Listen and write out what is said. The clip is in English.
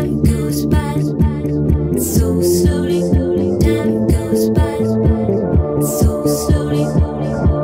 slowly, so slowly.